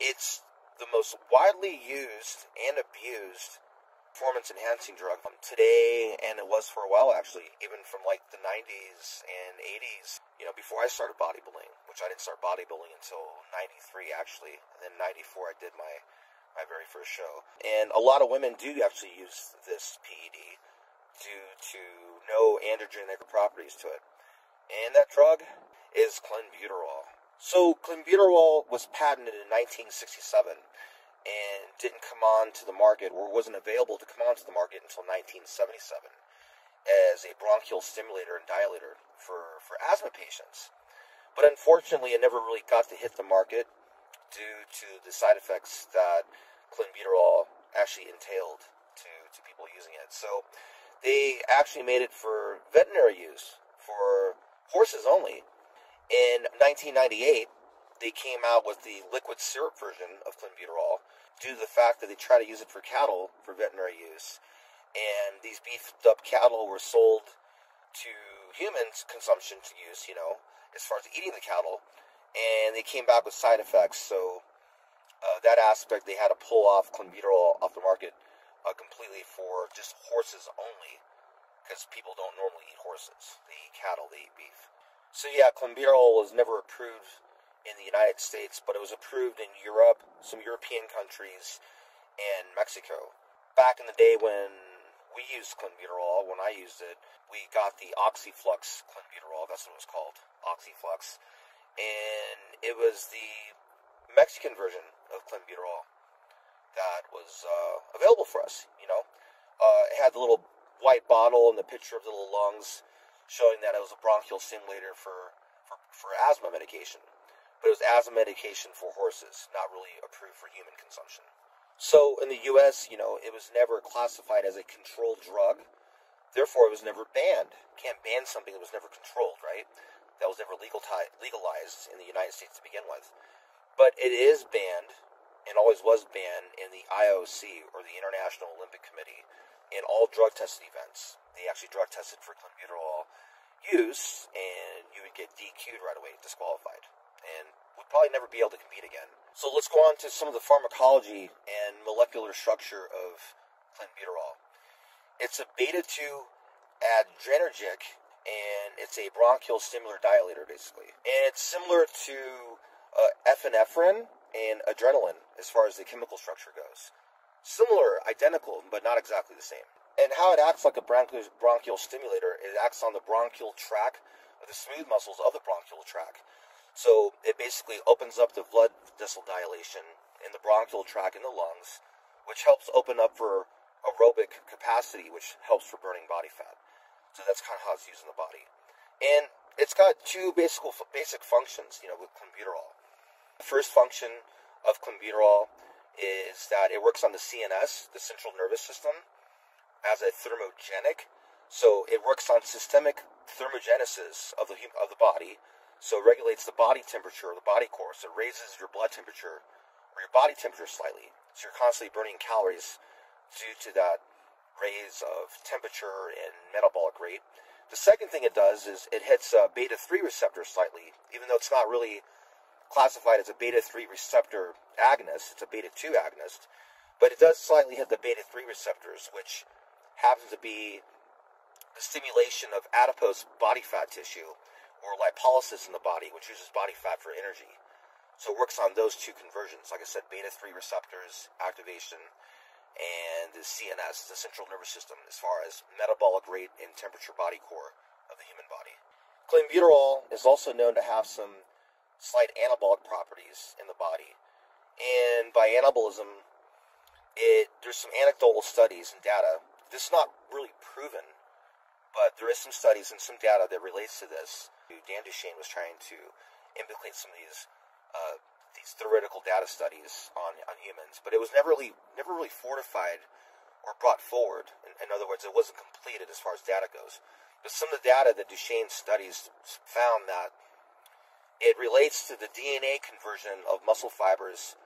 It's the most widely used and abused performance enhancing drug today, and it was for a while actually, even from like the 90s and 80s. You know, before I started bodybuilding, which I didn't start bodybuilding until 93 actually, and then 94 I did my my very first show. And a lot of women do actually use this PED due to no androgenic properties to it. And that drug is clenbuterol. So clenbuterol was patented in 1967 and didn't come on to the market or wasn't available to come onto the market until 1977 as a bronchial stimulator and dilator for, for asthma patients. But unfortunately, it never really got to hit the market due to the side effects that clenbuterol actually entailed to, to people using it. So they actually made it for veterinary use, for horses only. In 1998, they came out with the liquid syrup version of clenbuterol due to the fact that they try to use it for cattle for veterinary use. And these beefed up cattle were sold to humans consumption to use, you know, as far as eating the cattle. And they came back with side effects. So uh, that aspect, they had to pull off clenbuterol off the market uh, completely for just horses only. Because people don't normally eat horses. They eat cattle, they eat beef. So yeah, clenbuterol was never approved in the United States, but it was approved in Europe, some European countries, and Mexico. Back in the day when we used clenbuterol, when I used it, we got the Oxyflux clenbuterol, that's what it was called, Oxyflux. And it was the Mexican version of clenbuterol that was uh, available for us, you know. Uh, it had the little white bottle and the picture of the little lungs showing that it was a bronchial stimulator for, for, for asthma medication but it was asthma medication for horses, not really approved for human consumption. So in the U.S., you know, it was never classified as a controlled drug. Therefore, it was never banned. Can't ban something that was never controlled, right? That was never legal legalized in the United States to begin with. But it is banned, and always was banned, in the IOC, or the International Olympic Committee, in all drug tested events. They actually drug tested for clenbuterol use, and you would get DQ'd right away, disqualified and would probably never be able to compete again. So let's go on to some of the pharmacology and molecular structure of clenbuterol. It's a beta 2 adrenergic and it's a bronchial stimulator dilator basically. And it's similar to uh, epinephrine and adrenaline as far as the chemical structure goes. Similar, identical, but not exactly the same. And how it acts like a bronchial stimulator, it acts on the bronchial tract, the smooth muscles of the bronchial tract. So it basically opens up the blood vessel dilation in the bronchial tract in the lungs, which helps open up for aerobic capacity, which helps for burning body fat. So that's kind of how it's used in the body. And it's got two basic basic functions, you know, with clenbuterol. The first function of clenbuterol is that it works on the CNS, the central nervous system, as a thermogenic. So it works on systemic thermogenesis of the of the body, so it regulates the body temperature, of the body core. So it raises your blood temperature or your body temperature slightly. So you're constantly burning calories due to that raise of temperature and metabolic rate. The second thing it does is it hits a beta 3 receptor slightly, even though it's not really classified as a beta 3 receptor agonist, it's a beta 2 agonist, but it does slightly hit the beta 3 receptors, which happen to be the stimulation of adipose body fat tissue or lipolysis in the body, which uses body fat for energy. So it works on those two conversions. Like I said, beta 3 receptors activation and the CNS, the central nervous system, as far as metabolic rate and temperature body core of the human body. Clenbuterol is also known to have some slight anabolic properties in the body. And by anabolism, it there's some anecdotal studies and data. This is not really proven, but there is some studies and some data that relates to this Dan Duchaine was trying to implicate some of these uh, these theoretical data studies on on humans, but it was never really never really fortified or brought forward. In, in other words, it wasn't completed as far as data goes. But some of the data that Duchaine studies found that it relates to the DNA conversion of muscle fibers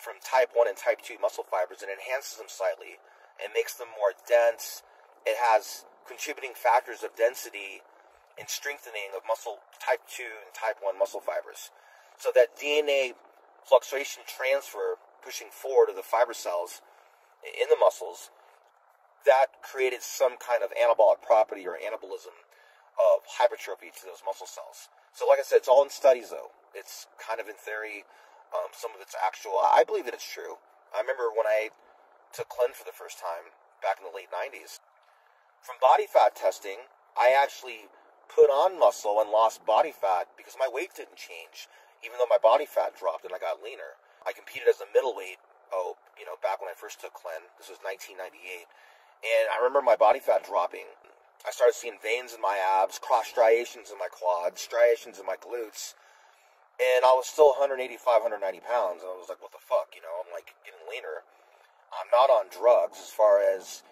from type 1 and type 2 muscle fibers and enhances them slightly and makes them more dense. It has contributing factors of density and strengthening of muscle type 2 and type 1 muscle fibers. So that DNA fluctuation transfer pushing forward of the fiber cells in the muscles, that created some kind of anabolic property or anabolism of hypertrophy to those muscle cells. So, like I said, it's all in studies, though. It's kind of in theory. Um, some of it's actual. I believe that it's true. I remember when I took Clen for the first time back in the late 90s. From body fat testing, I actually put on muscle and lost body fat because my weight didn't change, even though my body fat dropped and I got leaner. I competed as a middleweight, oh, you know, back when I first took Clen. This was 1998. And I remember my body fat dropping. I started seeing veins in my abs, cross striations in my quads, striations in my glutes. And I was still 185, 190 pounds. And I was like, what the fuck? You know, I'm like getting leaner. I'm not on drugs as far as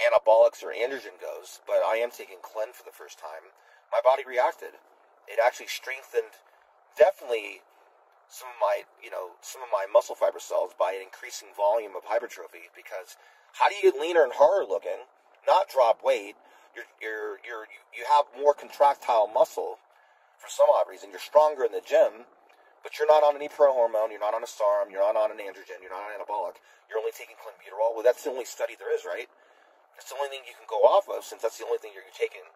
anabolics or androgen goes, but I am taking Clen for the first time. My body reacted. It actually strengthened definitely some of my, you know, some of my muscle fiber cells by an increasing volume of hypertrophy because how do you get leaner and harder looking, not drop weight? You're, you're, you're, you have more contractile muscle for some odd reason. You're stronger in the gym, but you're not on any pro hormone, you're not on a SARM, you're not on an androgen, you're not on anabolic. You're only taking clenbuterol. Well, that's the only study there is, right? That's the only thing you can go off of since that's the only thing you're taking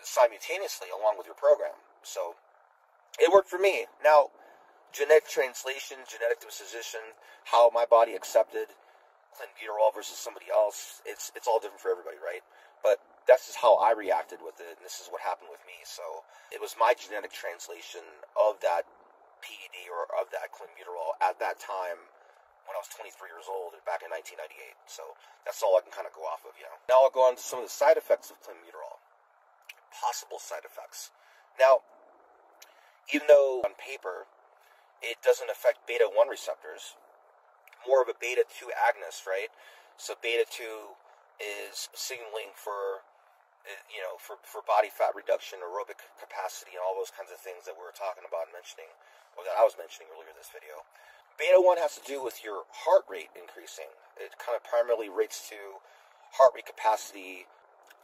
simultaneously along with your program. So it worked for me. Now, genetic translation, genetic disposition, how my body accepted clenbuterol versus somebody else, it's it's all different for everybody, right? But that's just how I reacted with it, and this is what happened with me. So it was my genetic translation of that PED or of that clenbuterol at that time when I was 23 years old back in 1998. So that's all I can kind of go off of, you know. Now I'll go on to some of the side effects of clenbuterol. Possible side effects. Now, even though on paper it doesn't affect beta 1 receptors, more of a beta 2 agonist, right? So beta 2 is signaling for you know, for, for body fat reduction, aerobic capacity, and all those kinds of things that we were talking about and mentioning, or that I was mentioning earlier in this video. Beta 1 has to do with your heart rate increasing. It kind of primarily rates to heart rate capacity,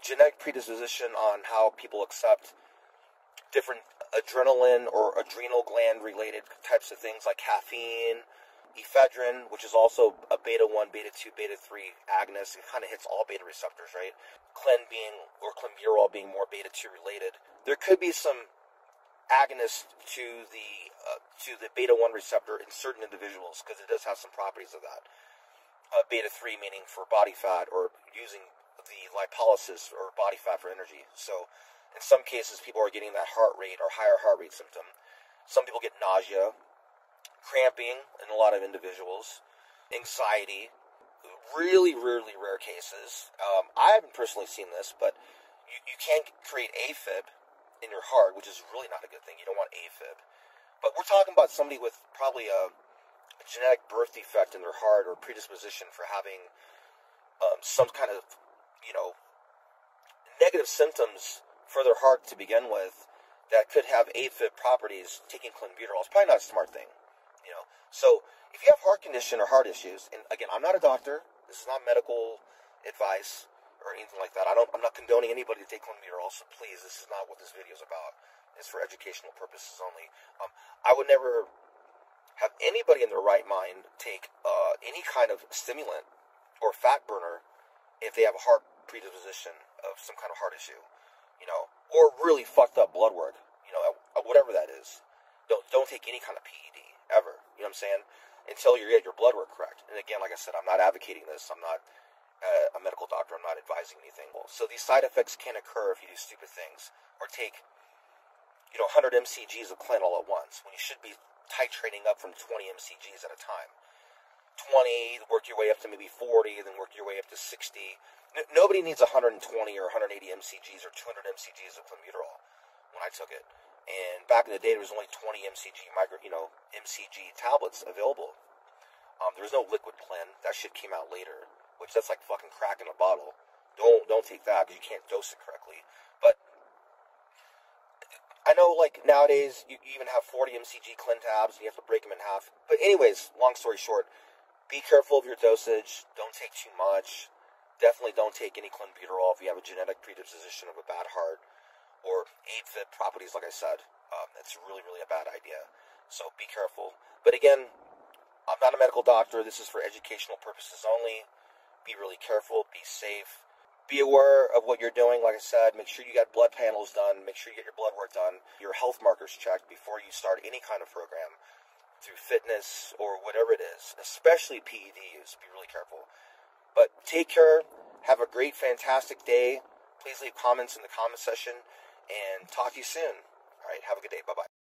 genetic predisposition on how people accept different adrenaline or adrenal gland related types of things like caffeine, ephedrine, which is also a beta 1, beta 2, beta 3 agonist. It kind of hits all beta receptors, right? Clen being, or clenbuterol being more beta 2 related. There could be some agonist to the uh, to the beta 1 receptor in certain individuals because it does have some properties of that. Uh, beta 3 meaning for body fat or using the lipolysis or body fat for energy. So in some cases, people are getting that heart rate or higher heart rate symptom. Some people get nausea, cramping in a lot of individuals, anxiety, really, really rare cases. Um, I haven't personally seen this, but you, you can create AFib in your heart, which is really not a good thing. You don't want AFib. But we're talking about somebody with probably a, a genetic birth defect in their heart or predisposition for having um, some kind of, you know, negative symptoms for their heart to begin with that could have AFib properties. Taking clenbuterol is probably not a smart thing. You know, so if you have heart condition or heart issues, and again, I'm not a doctor. This is not medical advice or anything like that. I don't. I'm not condoning anybody to take clenbuterol. So please, this is not what this video is about. It's for educational purposes only. Um, I would never have anybody in their right mind take uh, any kind of stimulant or fat burner if they have a heart predisposition of some kind of heart issue, you know, or really fucked up blood work, you know, whatever that is. Don't don't take any kind of PED ever. You know what I'm saying? Until you get your blood work correct. And again, like I said, I'm not advocating this. I'm not uh, a medical doctor. I'm not advising anything. So these side effects can occur if you do stupid things or take, you know, 100 mcgs of Clen all at once when you should be titrating up from 20 mcgs at a time. 20, work your way up to maybe 40, then work your way up to 60. N- nobody needs 120 or 180 mcgs or 200 mcgs of clenbuterol when I took it. And back in the day, there was only 20 MCG micro, you know, MCG tablets available. Um, there was no liquid Clen. That shit came out later, which that's like fucking crack in a bottle. Don't don't take that because you can't dose it correctly. But I know, like nowadays, you, even have 40 MCG Clen tabs, and you have to break them in half. But anyways, long story short, be careful of your dosage. Don't take too much. Definitely don't take any clenbuterol if you have a genetic predisposition of a bad heart or AFib properties, like I said. Um, it's really, really a bad idea. So be careful. But again, I'm not a medical doctor. This is for educational purposes only. Be really careful. Be safe. Be aware of what you're doing. Like I said, make sure you got blood panels done. Make sure you get your blood work done. Your health markers checked before you start any kind of program through fitness or whatever it is, especially PED. Be really careful. But take care. Have a great, fantastic day. Please leave comments in the comment section and talk to you soon. All right. Have a good day. Bye bye.